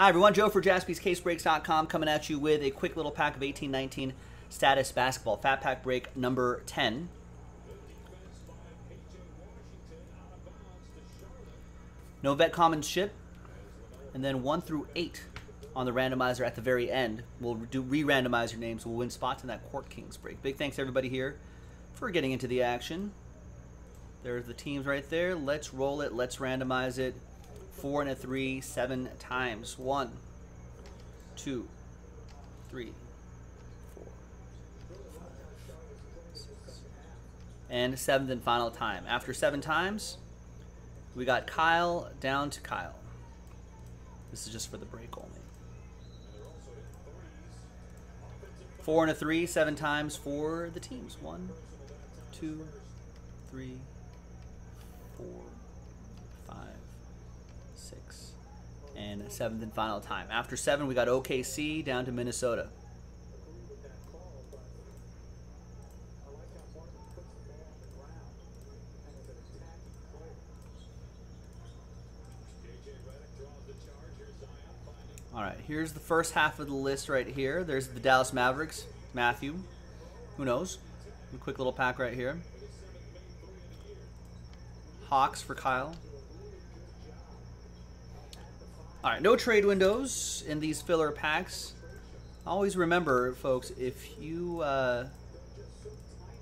Hi, everyone. Joe for jaspyscasebreaks.com coming at you with a quick little pack of 1819 status basketball. Fat pack break number 10. No vet common ship. And then 1 through 8 on the randomizer at the very end. We'll do re-randomize your names. We'll win spots in that Court Kings break. Big thanks everybody here for getting into the action. There's the teams right there. Let's roll it. Let's randomize it. Four and a three, seven times. One, two, three, four, five, six. And seventh and final time. After seven times, we got Kyle down to Kyle. This is just for the break only. Four and a three, seven times for the teams. One, two, three, four, five, six, and seventh and final time. After seven, we got OKC down to Minnesota. All right, here's the first half of the list right here. There's the Dallas Mavericks, Matthew. Who knows? A quick little pack right here. Hawks for Kyle. All right, no trade windows in these filler packs. Always remember, folks, if you, uh,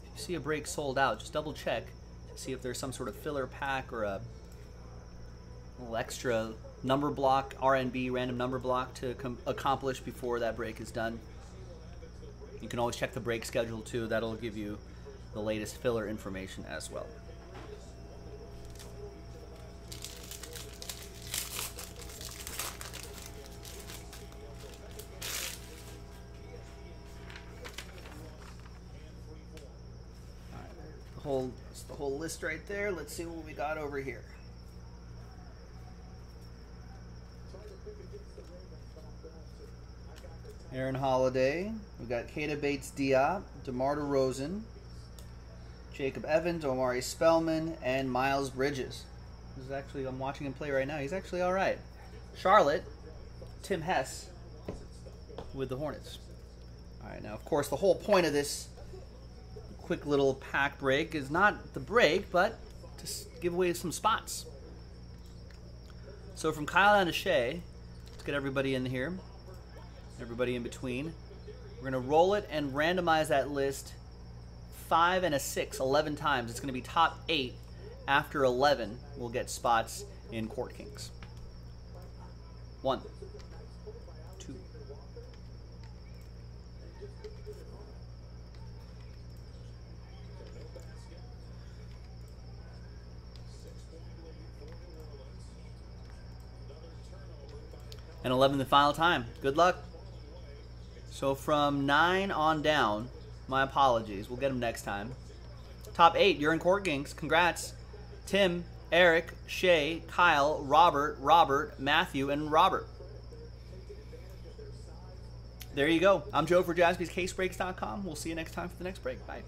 if you see a break sold out, just double check to see if there's some sort of filler pack or a little extra number block, RNB, random number block to accomplish before that break is done. You can always check the break schedule too. That'll give you the latest filler information as well. Whole, the whole list right there. Let's see what we got over here. Aaron Holiday. We've got Keita Bates Diop, DeMar DeRozan, Jacob Evans, Omari Spellman, and Miles Bridges. This is actually, I'm watching him play right now. He's actually all right. Charlotte, Tim Hess with the Hornets. All right, now, of course, the whole point of this quick little pack break is not the break, but to give away some spots. So from Kyle and Shea, let's get everybody in here everybody in between. We're going to roll it and randomize that list 5 and a 6, 11 times. It's going to be top 8. After 11, we'll get spots in Court Kings. 1, 2, and 11 the final time. Good luck. So from 9 on down, my apologies. We'll get them next time. Top 8, you're in Court Kings. Congrats. Tim, Eric, Shay, Kyle, Robert, Robert, Matthew, and Robert. There you go. I'm Joe for jaspyscasebreaks.com. We'll see you next time for the next break. Bye.